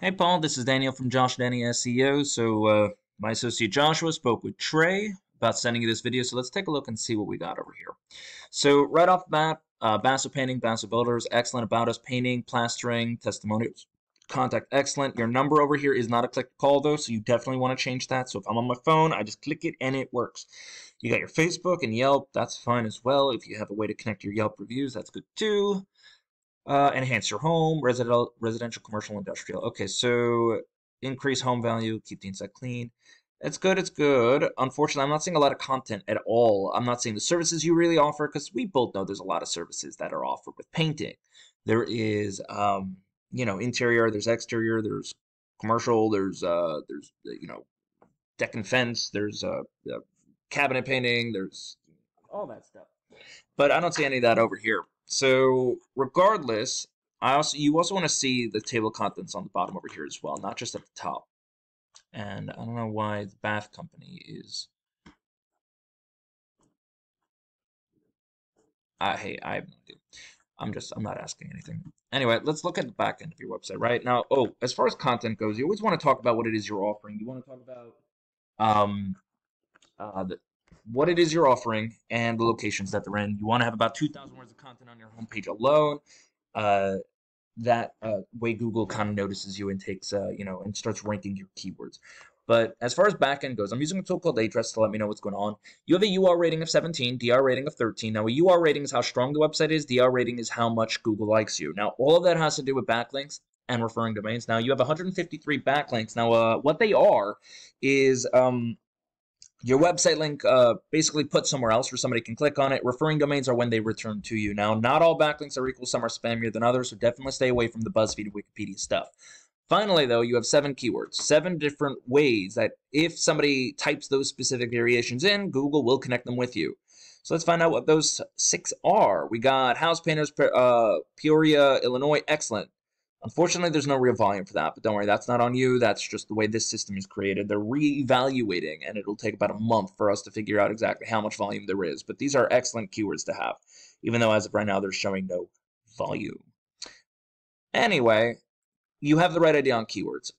Hey, Paul, this is Daniel from Josh Danny SEO. So, uh, my associate Joshua spoke with Trey about sending you this video. So, let's take a look and see what we got over here. So, right off the bat, uh, Painting, Basso Builders, excellent about us, painting, plastering, testimonials, contact, excellent. Your number over here is not a click call, though, so you definitely want to change that. So, if I'm on my phone, I just click it and it works. You got your Facebook and Yelp, that's fine as well. If you have a way to connect your Yelp reviews, that's good too. Uh, enhance your home, residential, residential, commercial, industrial. Okay, so increase home value, keep the inside clean. It's good, it's good. Unfortunately, I'm not seeing a lot of content at all. I'm not seeing the services you really offer because we both know there's a lot of services that are offered with painting. There is, um, you know, interior, there's exterior, there's commercial, there's, uh, there's, you know, deck and fence, there's uh, uh, cabinet painting, there's all that stuff. But I don't see any of that over here. So regardless, I also you also want to see the table contents on the bottom over here as well, not just at the top. And I don't know why the bath company is. Uh, hey, I have no idea. I'm just I'm not asking anything. Anyway, let's look at the back end of your website right now. Oh, as far as content goes, you always want to talk about what it is you're offering. You want to talk about um, uh, the, what it is you're offering and the locations that they're in. You want to have about 2,000 words of content on your homepage alone. Uh, that uh, way Google kind of notices you and takes, uh, you know, and starts ranking your keywords. But as far as backend goes, I'm using a tool called Ahrefs to let me know what's going on. You have a UR rating of 17, DR rating of 13. Now, a UR rating is how strong the website is. DR rating is how much Google likes you. Now, all of that has to do with backlinks and referring domains. Now, you have 153 backlinks. Now, uh, what they are is um, your website link uh, basically put somewhere else where somebody can click on it. Referring domains are when they return to you. Now, not all backlinks are equal. Some are spammier than others, so definitely stay away from the BuzzFeed Wikipedia stuff. Finally, though, you have seven keywords, seven different ways that if somebody types those specific variations in, Google will connect them with you. So let's find out what those six are. We got house painters, uh, Peoria, Illinois. Excellent. Unfortunately, there's no real volume for that, but don't worry, that's not on you. That's just the way this system is created. They're re-evaluating, and it'll take about a month for us to figure out exactly how much volume there is. But these are excellent keywords to have, even though as of right now, they're showing no volume. Anyway, you have the right idea on keywords.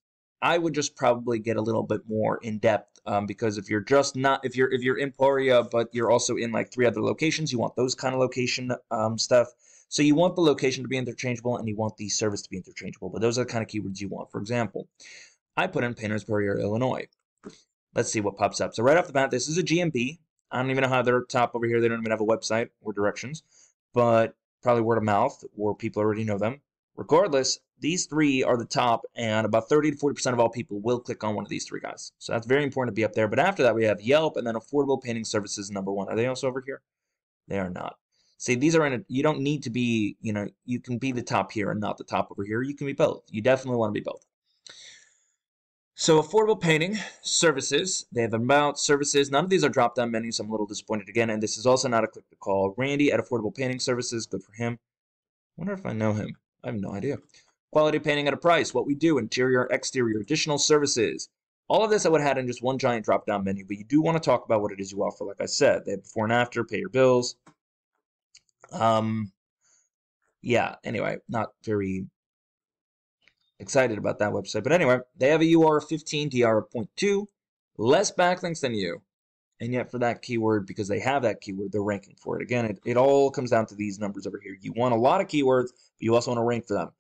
I would just probably get a little bit more in depth um, because if you're just not if you're if you're in Peoria but you're also in like three other locations, you want those kind of location um, stuff. So you want the location to be interchangeable and you want the service to be interchangeable, but those are the kind of keywords you want. For example, I put in Painters Peoria, Illinois. Let's see what pops up. So right off the bat, this is a GMB. I don't even know how they're top over here. They don't even have a website or directions, but probably word of mouth or people already know them. Regardless, these three are the top, and about 30 to 40% of all people will click on one of these three guys. So that's very important to be up there. But after that, we have Yelp, and then Affordable Painting Services number one. Are they also over here? They are not. See, these are in a, you don't need to be, you know, you can be the top here and not the top over here. You can be both. You definitely want to be both. So affordable painting services, they have about services. None of these are drop-down menus. I'm a little disappointed again. And this is also not a click to call. Randy at Affordable Painting Services, good for him. wonder if I know him. I have no idea. Quality painting at a price, what we do, interior, exterior, additional services. All of this I would have had in just one giant drop-down menu, but you do want to talk about what it is you offer. Like I said, they have before and after, pay your bills, um, yeah, anyway, not very excited about that website. But anyway, they have a UR of 15, DR of 0.2, less backlinks than you. And yet for that keyword, because they have that keyword, they're ranking for it. Again, it, it all comes down to these numbers over here. You want a lot of keywords, but you also want to rank for them.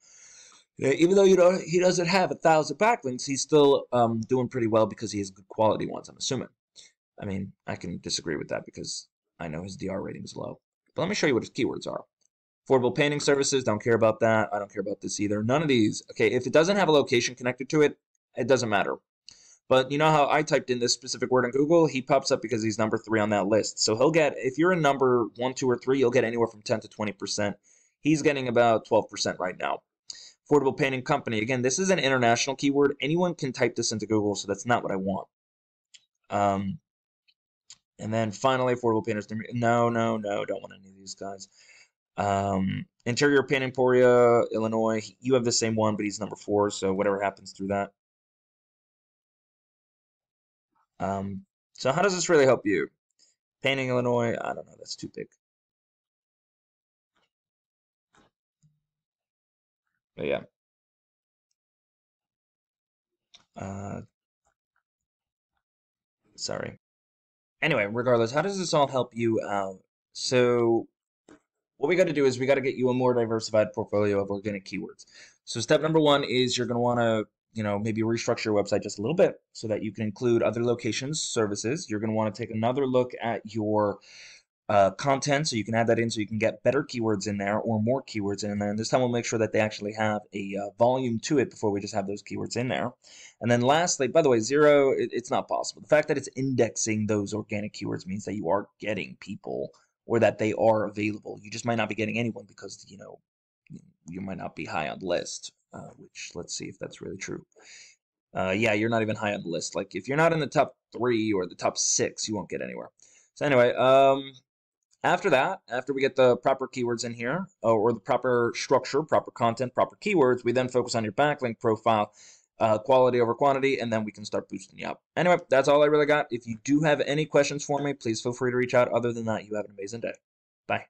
Even though you know he doesn't have a thousand backlinks, he's still um, doing pretty well because he has good quality ones, I'm assuming. I mean, I can disagree with that because I know his DR rating is low. But let me show you what his keywords are. Affordable painting services, don't care about that. I don't care about this either. None of these. Okay, if it doesn't have a location connected to it, it doesn't matter. But you know how I typed in this specific word in Google? He pops up because he's number three on that list. So he'll get, if you're in number one, two, or three, you'll get anywhere from 10 to 20%. He's getting about 12% right now. Affordable painting company. Again, this is an international keyword. Anyone can type this into Google, so that's not what I want. Um, and then finally, affordable painters. No, no, no, don't want any these guys. Um, interior painting Peoria, Illinois. You have the same one, but he's number four, so whatever happens through that. Um, so how does this really help you? Painting Illinois, I don't know, that's too big. But yeah. Uh, sorry. Anyway, regardless, how does this all help you out? So what we got to do is we got to get you a more diversified portfolio of organic keywords. So step number one is you're going to want to, you know, maybe restructure your website just a little bit so that you can include other locations, services. You're going to want to take another look at your uh, content so you can add that in so you can get better keywords in there or more keywords in there. And this time we'll make sure that they actually have a uh, volume to it before we just have those keywords in there. And then lastly, by the way, zero, it, it's not possible. The fact that it's indexing those organic keywords means that you are getting people or that they are available. You just might not be getting anyone because, you know, you might not be high on the list, uh, which let's see if that's really true. Uh, yeah, you're not even high on the list. Like if you're not in the top three or the top six, you won't get anywhere. So anyway, um, after that, after we get the proper keywords in here, uh, or the proper structure, proper content, proper keywords, we then focus on your backlink profile, uh, quality over quantity, and then we can start boosting you up. Anyway, that's all I really got. If you do have any questions for me, please feel free to reach out. Other than that, you have an amazing day. Bye.